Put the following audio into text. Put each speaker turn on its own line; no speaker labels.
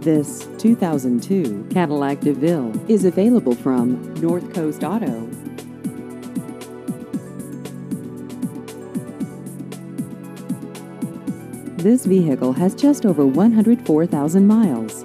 This 2002 Cadillac DeVille is available from North Coast Auto. This vehicle has just over 104,000 miles.